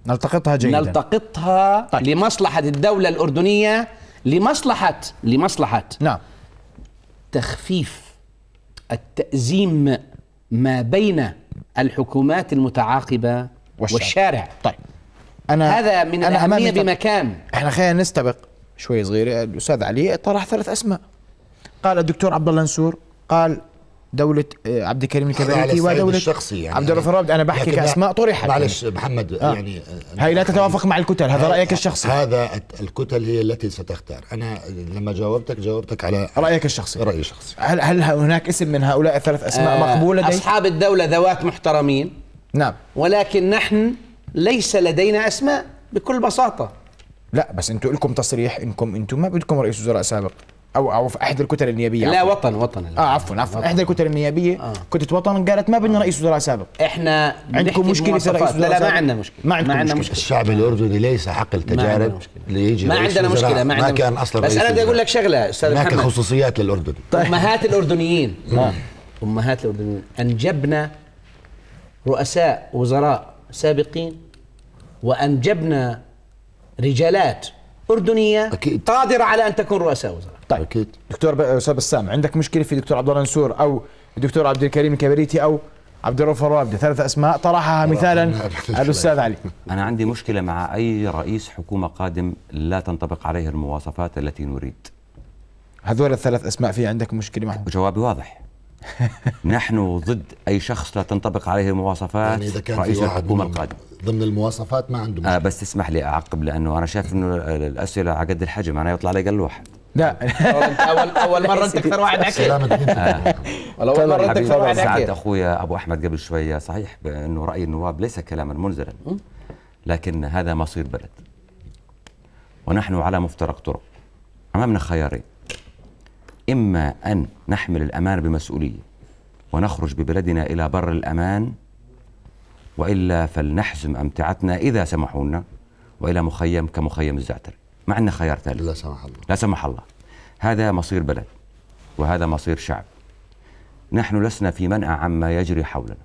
نلتقطها جيدا. نلتقطها طيب. لمصلحة الدولة الأردنية لمصلحة لمصلحة نعم. تخفيف التأزيم ما بين الحكومات المتعاقبة والشارع. والشارع, طيب. أنا هذا من أنا الأهمية طب- بمكان. إحنا خلينا نستبق شوي صغيره الأستاذ علي طرح ثلاث أسماء. قال الدكتور عبد الله نسور قال دولة آه، عبد الكريم الصعيد ودولة الشخصي يعني. عبد الرؤوف الرابد أنا بحكي كأسماء طرحت معلش يعني. محمد آه. يعني هاي لا تتوافق مع الكتل هذا رأيك الشخصي. هذا الكتل هي التي ستختار. أنا لما جاوبتك جاوبتك على رأيك الشخصي. رأيي الشخصي. هل هل هناك اسم من هؤلاء الثلاث أسماء آه، مقبول لديك؟ أصحاب الدولة ذوات محترمين. نعم. ولكن نحن ليس لدينا أسماء بكل بساطة. لا بس أنتم لكم تصريح إنكم إنتم ما بدكم رئيس وزراء سابق. أو أو في أحد الكتل النيابية لا عفواً. وطن وطن آه عفوا عفوا احدى الكتل النيابية آه. كتلة وطن قالت ما بدنا رئيس وزراء سابق إحنا عندكم مشكلة بمواصفات. رئيس لا لا وزراء ما؟ عندنا مشكلة ما عندكم عندنا مشكلة. الشعب الأردني ليس حق ما عندنا التجارب مشكلة. ليجي ما عندنا وزراء. مشكلة ما ما عندنا كان. أصلا بس أنا بدي وزراء. أقول لك شغلة أستاذ هناك محمد خصوصيات للاردن أمهات الأردنيين أمهات الأردنيين أنجبنا رؤساء وزراء سابقين وأنجبنا رجالات أردنية أكيد. قادرة على أن تكون رؤساء وزراء طيب. أكيد. دكتور أستاذ بسام عندك مشكلة في دكتور عبد الله نسور أو الدكتور عبد الكريم الكبريتي أو عبد الرؤوف الرابدي ثلاث أسماء طرحها مثالا الأستاذ علي. أنا عندي مشكلة مع أي رئيس حكومة قادم لا تنطبق عليه المواصفات التي نريد. هذول الثلاث أسماء في عندك مشكلة معهم؟ وجوابي واضح. [LAUGHS] نحن ضد أي شخص لا تنطبق عليه المواصفات يعني إذا كان رئيس في واحد الحكومة منهم القادم. ضمن المواصفات ما عنده آه مشكلة. بس تسمح لي أعقب لأنه أنا شايف إنه الأسئلة على قد الحجم أنا يطلع لي قلوح. لا. أول أول مرة أنت أكثر واحد ولا أول مرة أنت حبيبي. أكثر واحد حكي أخويا أبو أحمد قبل شوية صحيح بأنه رأي النواب ليس كلاما منزلا لكن هذا مصير بلد. ونحن على مفترق طرق أمامنا خيارين. إما أن نحمل الأمان بمسؤولية ونخرج ببلدنا إلى بر الأمان وإلا فلنحزم أمتعتنا إذا سمحوا لنا وإلى مخيم كمخيم الزعتر. ما عندنا خيار ثالث. لا سمح الله. لا سمح الله. هذا مصير بلد وهذا مصير شعب. نحن لسنا في منأى عما يجري حولنا.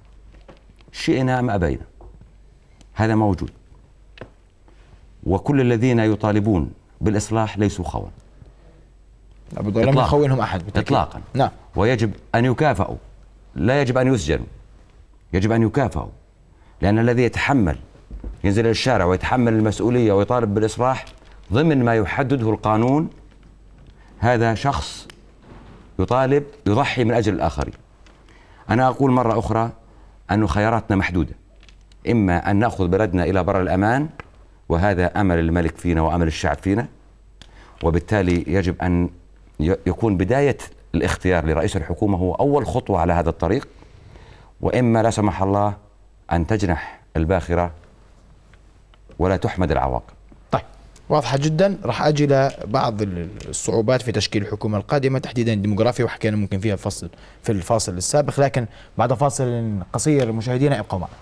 شئنا أم أبينا. هذا موجود. وكل الذين يطالبون بالإصلاح ليسوا خون أبو ظلام إطلاقاً. يخونهم أحد بالتأكيد. إطلاقا. نعم. ويجب أن يكافئوا لا يجب أن يسجنوا. يجب أن يكافئوا لأن الذي يتحمل ينزل إلى الشارع ويتحمل المسؤولية ويطالب بالإصلاح ضمن ما يحدده القانون هذا شخص يطالب يضحي من أجل الآخرين. أنا أقول مرة أخرى أن خياراتنا محدودة. إما أن نأخذ بلدنا إلى بر الأمان وهذا أمل الملك فينا وأمل الشعب فينا وبالتالي يجب أن يكون بداية الاختيار لرئيس الحكومة هو أول خطوة على هذا الطريق. وإما لا سمح الله أن تجنح الباخرة ولا تحمد العواقب. واضحة جدا. راح أجي لبعض ال- الصعوبات في تشكيل الحكومة القادمة تحديدا الديموغرافيا وحكينا ممكن فيها الفصل في الفاصل السابق لكن بعد فاصل قصير مشاهدينا ابقوا معنا.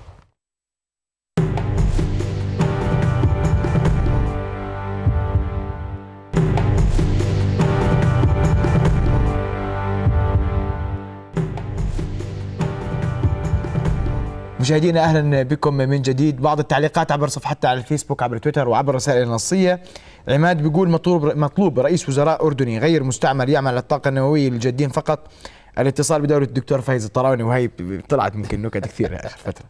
مشاهدينا أهلا بكم من جديد. بعض التعليقات عبر صفحتنا على الفيسبوك عبر تويتر وعبر رسائل النصية. عماد بيقول مطلوب مطلوب رئيس وزراء أردني غير مستعمل يعمل على الطاقة النووية للجادين فقط. الاتصال بدوله الدكتور فايز الطراوني وهي طلعت ممكن نكت كثير آخر فترة.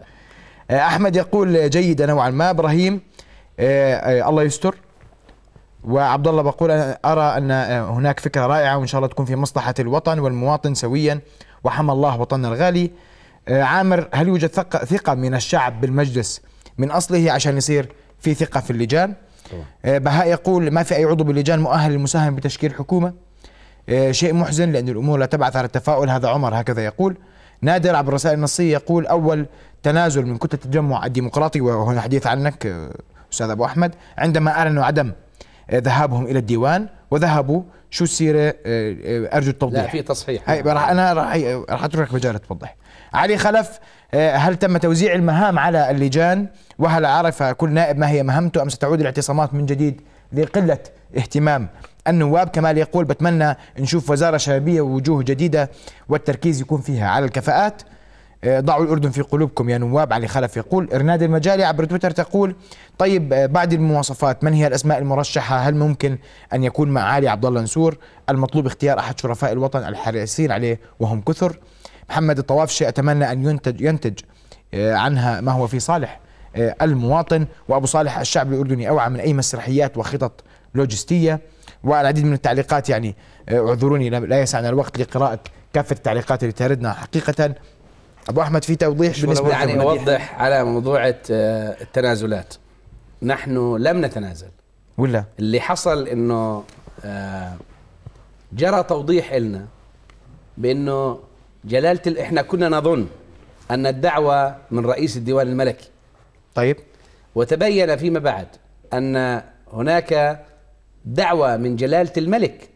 آه، أحمد يقول جيدة نوعا ما إبراهيم. آه، آه، الله يستر. وعبد الله بقول أنا أرى أن هناك فكرة رائعة وإن شاء الله تكون في مصلحة الوطن والمواطن سويا وحمى الله وطننا الغالي. عامر هل يوجد ثقة, من الشعب بالمجلس من أصله عشان يصير في ثقة في اللجان؟ آه، بهاء يقول ما في أي عضو باللجان مؤهل للمساهمة بتشكيل حكومة. آه، شيء محزن لأن الأمور لا تبعث على التفاؤل هذا عمر هكذا يقول. نادر عبر الرسائل النصية يقول أول تنازل من كتلة التجمع الديمقراطي وهنا حديث عنك آه، أستاذ أبو أحمد عندما أعلنوا عدم آه، ذهابهم إلى الديوان وذهبوا. شو السيرة؟ آه، آه، أرجو التوضيح. لا في تصحيح. هاي راح أنا راح راح اترك مجال توضح علي خلف آه، هل تم توزيع المهام على اللجان؟ وهل عرف كل نائب ما هي مهمته؟ أم ستعود الاعتصامات من جديد لقلة اهتمام؟ النواب كمال يقول بتمنى نشوف وزارة شبابية ووجوه جديدة والتركيز يكون فيها على الكفاءات. ضعوا الأردن في قلوبكم يا نواب علي خلف يقول إرناد المجالي عبر تويتر تقول طيب آه، بعد المواصفات من هي الأسماء المرشحة؟ هل ممكن أن يكون مع علي عبد الله نسور؟ المطلوب اختيار أحد شرفاء الوطن الحريصين عليه وهم كثر. محمد الطوافشي أتمنى أن ينتج ينتج آه، عنها ما هو في صالح آه، المواطن. وأبو صالح الشعب الأردني أوعى من أي مسرحيات وخطط لوجستية. والعديد من التعليقات يعني آه، اعذروني لا يسعنا الوقت لقراءة كافة التعليقات اللي تردنا حقيقة. أبو أحمد في توضيح بالنسبة يعني اوضح على موضوع آه، التنازلات. نحن لم نتنازل. ولا؟ اللي حصل إنه آه، جرى توضيح لنا بإنه جلالة ال- إحنا كنا نظن أن الدعوة من رئيس الديوان الملكي. طيب. وتبين فيما بعد أن هناك دعوة من جلالة الملك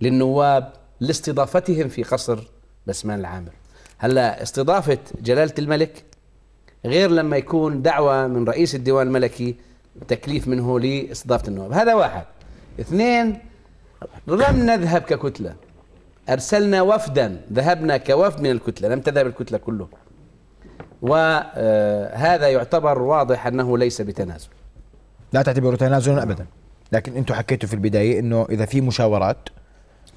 للنواب لاستضافتهم في قصر بسمان العامر. هلا استضافة جلالة الملك غير لما يكون دعوة من رئيس الديوان الملكي تكليف منه لإستضافة النواب. هذا واحد. اثنين لم نذهب ككتلة. أرسلنا وفدا ذهبنا كوفد من الكتلة لم تذهب الكتلة كلها وهذا يعتبر واضح أنه ليس بتنازل. لا تعتبره تنازلا ابدا. لكن أنتم حكيتوا في البداية إنه إذا في مشاورات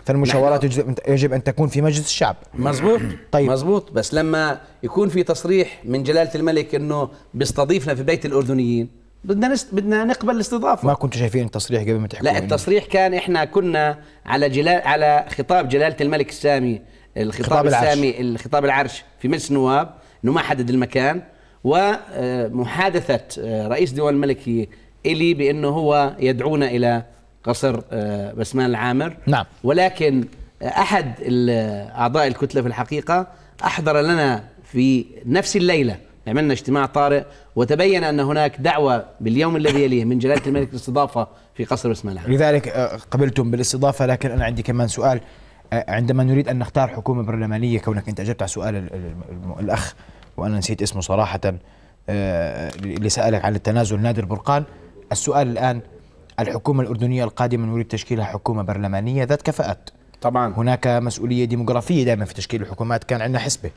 فالمشاورات يجب, يجب أن تكون في مجلس الشعب. مزبوط طيب. مزبوط بس لما يكون في تصريح من جلالة الملك إنه بيستضيفنا في بيت الأردنيين بدنا نست... بدنا نقبل الاستضافة. ما كنتوا شايفين التصريح قبل ما تحكوا لا إنه- التصريح كان إحنا كنا على جلال على خطاب جلالة الملك السامي الخطاب خطاب العرش. السامي الخطاب العرش في مجلس النواب إنه ما حدد المكان. ومحادثه رئيس ديوان الملكي إلي بأنه هو يدعونا إلى قصر آه، بسمان العامر. نعم. ولكن أحد ال- أعضاء الكتلة في الحقيقة أحضر لنا في نفس الليلة عملنا اجتماع طارئ وتبين أن هناك دعوة باليوم الذي يليه من جلالة الملك للاستضافه في قصر بسمان العامر. لذلك آه، قبلتم بالاستضافة لكن أنا عندي كمان سؤال. آه، عندما نريد أن نختار حكومة برلمانية كونك أنت أجبت على سؤال ال- ال- الم- الأخ وأنا نسيت اسمه صراحة آه، اللي سالك عن التنازل نادر برقان. السؤال الآن الحكومة الأردنية القادمة نريد تشكيلها حكومة برلمانية ذات كفاءات. طبعا. هناك مسؤولية ديموغرافية دائما في تشكيل الحكومات. كان عندنا حسبة.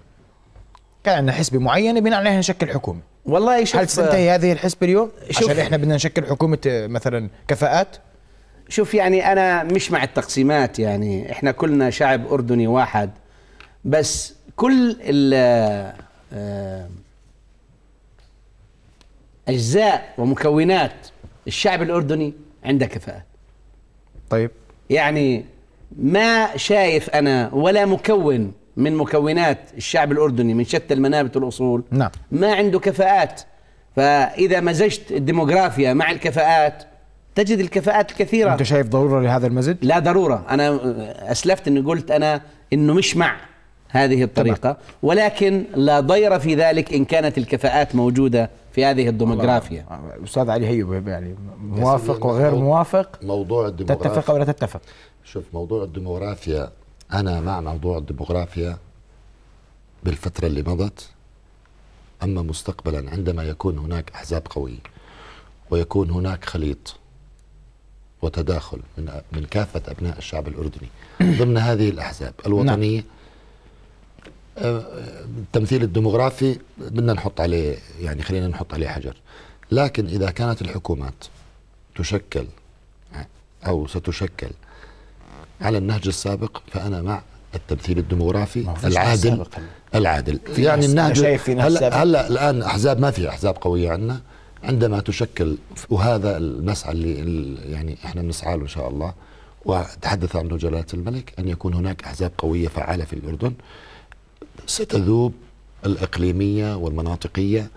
كان عندنا حسبة معينة بناء عليها نشكل حكومة. والله شوف هل تنتهي هذه الحسبة اليوم؟ شوف- عشان إحنا بدنا نشكل حكومة آه، مثلا كفاءات. شوف يعني أنا مش مع التقسيمات يعني إحنا كلنا شعب أردني واحد. بس كل ال آه، أجزاء ومكونات الشعب الأردني عندها كفاءات طيب. يعني ما شايف أنا ولا مكون من مكونات الشعب الأردني من شتى المنابت والأصول. نعم. ما عنده كفاءات. فإذا مزجت الديموغرافيا مع الكفاءات تجد الكفاءات الكثيرة. أنت شايف ضرورة لهذا المزج لا ضرورة. أنا أسلفت أني قلت أنا إنه مش مع هذه الطريقة. ولكن لا ضير في ذلك إن كانت الكفاءات موجودة في هذه الديموغرافيا. أستاذ علي هيو يعني موافق وغير موافق؟ موضوع الديموغرافيا تتفق ولا تتفق؟ شوف موضوع الديموغرافيا أنا مع موضوع الديموغرافيا بالفترة اللي مضت. أما مستقبلا عندما يكون هناك أحزاب قوية ويكون هناك خليط وتداخل من من كافة أبناء الشعب الأردني ضمن هذه الأحزاب الوطنية آه، التمثيل الديموغرافي بدنا نحط عليه يعني خلينا نحط عليه حجر لكن إذا كانت الحكومات تشكل أو ستشكل على النهج السابق فأنا مع التمثيل الديموغرافي العادل. العادل في يعني نهج- النهج. هلا هلا الآن احزاب ما في أحزاب قوية عندنا عندما تشكل وهذا المسعى اللي ال- يعني إحنا بنسعى له إن شاء الله وتحدث عنه جلالة الملك أن يكون هناك أحزاب قوية فعالة في الأردن ستذوب الإقليمية والمناطقية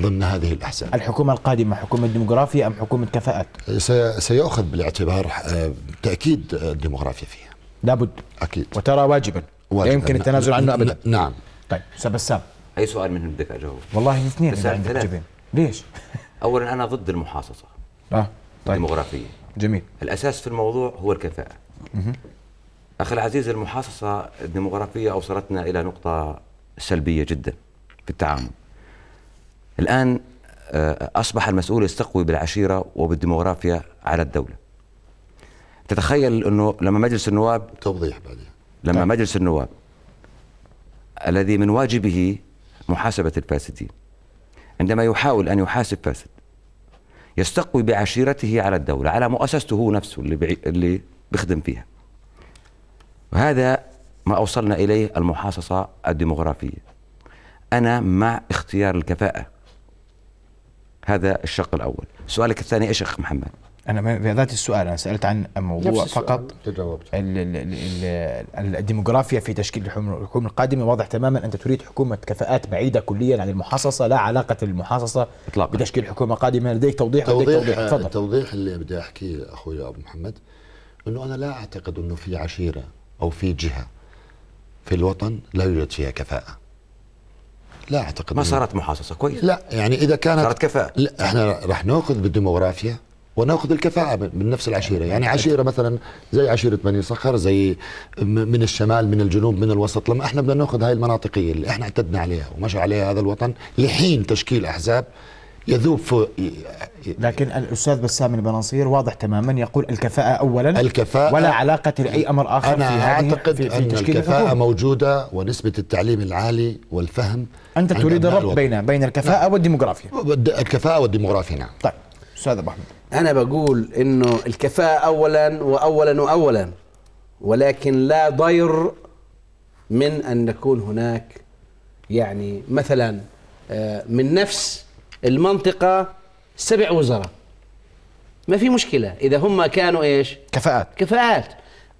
ضمن هذه الأحزاب. الحكومة القادمة حكومة ديموغرافية أم حكومة كفاءات؟ سي- سيؤخذ بالاعتبار آه، تأكيد الديموغرافيا فيها. لابد. أكيد. وترى واجبا. لا. يمكن التنازل عنه ابدا. ن- نعم. طيب أستاذ بسام أي سؤال منهم بدك أجاوب؟ والله اثنين عندك. جبين. ليش؟ [LAUGHS] اولا أنا ضد المحاصصة آه طيب. الديموغرافية. جميل. الأساس في الموضوع هو الكفاءة. أخي العزيز المحاصصة الديموغرافية أوصلتنا إلى نقطة سلبية جدا في التعامل الآن آه، أصبح المسؤول يستقوي بالعشيرة وبالديموغرافيا على الدولة تتخيل أنه لما مجلس النواب توضيح بعدين لما طيب. مجلس النواب الذي من واجبه محاسبة الفاسدين عندما يحاول أن يحاسب فاسد يستقوي بعشيرته على الدولة على مؤسسته هو نفسه اللي. اللي بيخدم فيها وهذا ما أوصلنا إليه المحاصصة الديمغرافية. أنا مع اختيار الكفاءة. هذا الشق الأول. سؤالك الثاني إيش أخ محمد؟ أنا ما- في ذات السؤال أنا سألت عن موضوع. فقط. تجاوبت ال- ال- ال- ال- الديموغرافيا في تشكيل الحكومة الحكومة القادمة واضح تماما أنت تريد حكومة كفاءات بعيدة كليا عن المحاصصة لا علاقة للمحاصصة إطلاقاً. بتشكيل حكومة قادمة. لديك توضيح لديك توضيح توضيح. تفضل. التوضيح اللي بدي أحكيه أخوي أبو محمد إنه أنا لا أعتقد إنه في عشيرة أو في جهة في الوطن لا يوجد فيها كفاءة. لا أعتقد ما صارت محاصصة. كويس. لا يعني إذا كانت صارت كفاءة. لا إحنا راح نأخذ بالديموغرافيا ونأخذ الكفاءة من نفس العشيرة. يعني عشيرة مثلا زي عشيرة بني صخر زي من الشمال من الجنوب من الوسط. لما إحنا بدنا نأخذ هاي المناطقية اللي إحنا اعتدنا عليها ومشى عليها هذا الوطن لحين تشكيل أحزاب يذوب في لكن الأستاذ بسام البناصير واضح تماما يقول الكفاءة أولا الكفاءة ولا علاقة لأي أمر آخر أنا في هذه أعتقد في, في أن تشكيل الكفاءة الحكومة. موجودة ونسبة التعليم العالي والفهم أنت تريد الربط. بين بين الكفاءة والديموغرافيا. الكفاءة والديموغرافيا نعم. طيب أستاذ أبو أحمد. أنا بقول إنه الكفاءة أولا وأولا وأولا ولكن لا ضير من أن يكون هناك يعني مثلا آه، من نفس المنطقة سبع وزراء. ما في مشكلة. إذا هم كانوا إيش؟ كفاءات. كفاءات.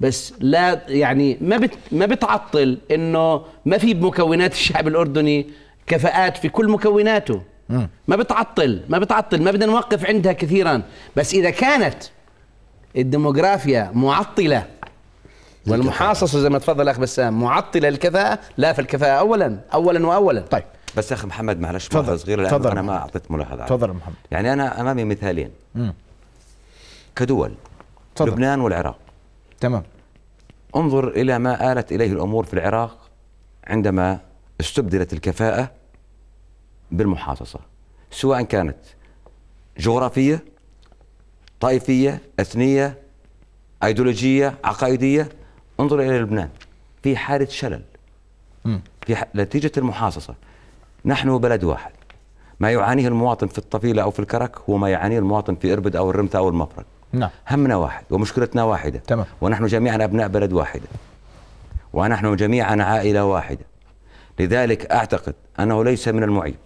بس لا يعني ما بت ما بتعطل إنه ما في بمكونات الشعب الأردني كفاءات في كل مكوناته. ما بتعطل ما بتعطل ما بدنا نوقف عندها كثيرا. بس إذا كانت الديموغرافيا معطلة والمحاصصة زي ما تفضل أخ بسام معطلة للكفاءة لا فالكفاءه اولا اولا واولا. طيب. بس يا أخي محمد معلش تفضل. تفضل لأنه أنا محمد. ما أعطيت ملاحظة عليها. تفضل يا محمد يعني أنا أمامي مثالين مم. كدول تفضل. لبنان والعراق تمام انظر إلى ما آلت إليه الأمور في العراق عندما استبدلت الكفاءة بالمحاصصة سواء كانت جغرافية طائفية أثنية أيديولوجية عقائدية انظر إلى لبنان في حالة شلل. في ح... نتيجة المحاصصة نحن بلد واحد. ما يعانيه المواطن في الطفيلة أو في الكرك هو ما يعانيه المواطن في إربد أو الرمتة أو المفرق نعم. همنا واحد ومشكلتنا واحدة. تمام. ونحن جميعا أبناء بلد واحدة. ونحن جميعا عائلة واحدة. لذلك أعتقد أنه ليس من المعيب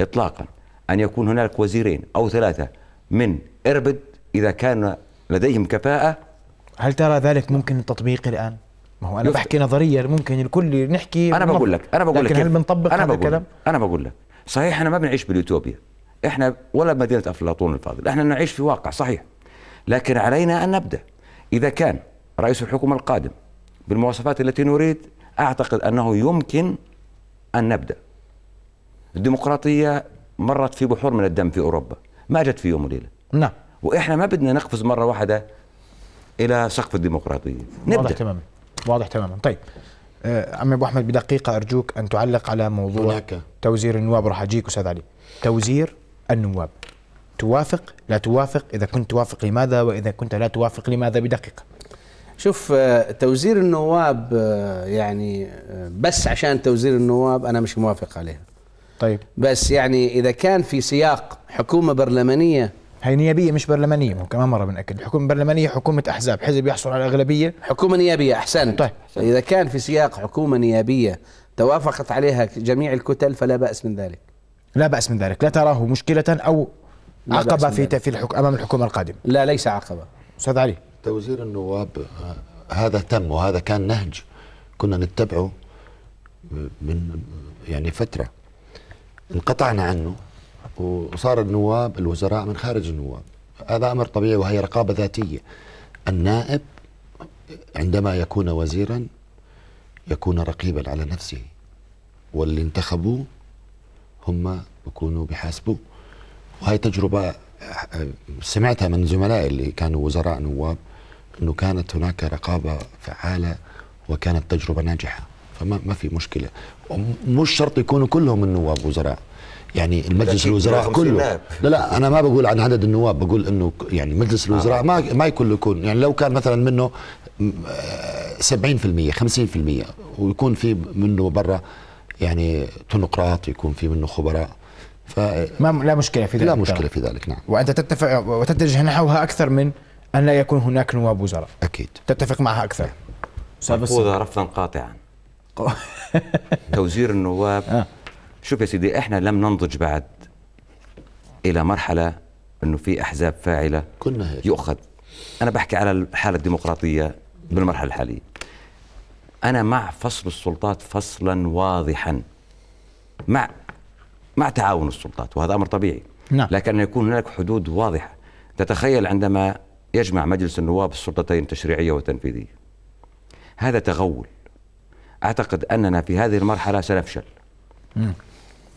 إطلاقا أن يكون هناك وزيرين أو ثلاثة من إربد إذا كان لديهم كفاءة. هل ترى ذلك ممكن التطبيق الآن؟ ما هو أنا يف- بحكي نظريا ممكن الكل نحكي أنا بقول لك أنا بقول لكن لك هل بنطبق أنا هذا الكلام؟ لك أنا بقول لك. صحيح إحنا ما بنعيش باليوتوبيا. إحنا ولا بمدينة أفلاطون الفاضل. إحنا نعيش في واقع صحيح. لكن علينا أن نبدأ. إذا كان رئيس الحكومة القادم بالمواصفات التي نريد أعتقد أنه يمكن أن نبدأ. الديمقراطية مرت في بحور من الدم في أوروبا. ما جت في يوم وليلة. نعم. وإحنا ما بدنا نقفز مرة واحدة إلى سقف الديمقراطية. نبدأ. تماما. واضح تماما. طيب آه، عمي أبو أحمد بدقيقة أرجوك أن تعلق على موضوع هناك. توزير النواب. راح أجيك أستاذ علي. توزير النواب. توافق؟ لا توافق. إذا كنت توافق لماذا؟ وإذا كنت لا توافق لماذا؟ بدقيقة. شوف آه، توزير النواب آه، يعني بس عشان توزير النواب أنا مش موافق عليها. طيب. بس يعني إذا كان في سياق حكومة برلمانية هي نيابية مش برلمانية مو كمان مرة بنأكد. الحكومة البرلمانيه حكومة أحزاب. حزب يحصل على أغلبية. حكومة نيابية أحسنت. طيب. إذا كان في سياق حكومة نيابية توافقت عليها جميع الكتل فلا بأس من ذلك. لا بأس من ذلك. لا تراه مشكلة أو عقبة في. في الحك... أمام الحكومة القادمة. لا ليس عقبة. أستاذ علي. توزير النواب هذا تم وهذا كان نهج. كنا نتبعه من يعني فترة. انقطعنا عنه. وصار النواب الوزراء من خارج النواب. هذا أمر طبيعي وهي رقابة ذاتية. النائب عندما يكون وزيرا يكون رقيبا على نفسه واللي انتخبوه هم بيكونوا بيحاسبوه. وهي تجربة سمعتها من زملائي اللي كانوا وزراء نواب إنه كانت هناك رقابة فعالة وكانت تجربة ناجحة. فما ما في مشكلة. مش شرط يكونوا كلهم النواب وزراء. يعني المجلس الوزراء 150 كله. لا لا أنا ما بقول عن عدد النواب بقول إنه يعني مجلس الوزراء ما ما يكون يكون يعني لو كان مثلا منه م- آه، 70% 50% ويكون في منه برا يعني تنقراط يكون في منه خبراء فلا ما لا مشكلة في ذلك مشكلة ترى. في ذلك نعم وأنت تتفق وتتجه نحوها أكثر من أن لا يكون هناك نواب وزراء أكيد تتفق معها أكثر. مرفوضة رفضا قاطعا [LAUGHS] توزير النواب آه. شوف يا سيدي إحنا لم ننضج بعد إلى مرحلة إنه في أحزاب فاعلة كنا هيك. يؤخذ. أنا بحكي على الحالة الديمقراطية بالمرحلة الحالية. أنا مع فصل السلطات فصلا واضحا مع مع تعاون السلطات وهذا أمر طبيعي. نعم. لكن يكون هناك حدود واضحة. تتخيل عندما يجمع مجلس النواب السلطتين التشريعية والتنفيذية. هذا تغول. أعتقد أننا في هذه المرحلة سنفشل.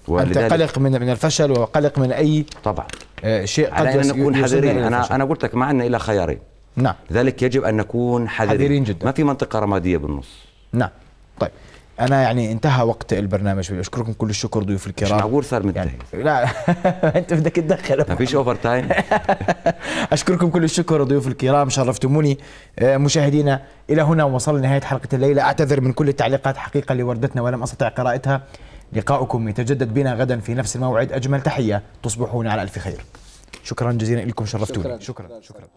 انت قلق من من الفشل وقلق من أي طبعا. آه، شيء قد على أن نكون حذرين. أنا. أنا قلت لك ما عندنا إلا خيارين. نعم. لذلك يجب أن نكون حذرين, حذرين جدا. ما في منطقة رمادية بالنص. نعم. طيب. أنا يعني انتهى وقت البرنامج. اشكركم كل الشكر ضيوف مش الكرام. معقول صار يعني لا. [LAUGHS] أنت بدك تدخل. ما فيش overtime [LAUGHS] أشكركم كل الشكر ضيوف الكرام. شرفتموني. آه، مشاهدينا إلى هنا وصلنا نهايه حلقة الليلة. أعتذر من كل التعليقات حقيقة لوردتنا ولم أستطع قراءتها. لقاؤكم يتجدد بنا غدا في نفس الموعد. أجمل تحية تصبحون على ألف خير. شكرا جزيلا لكم شرفتوني. شكرا شكرا, شكرا.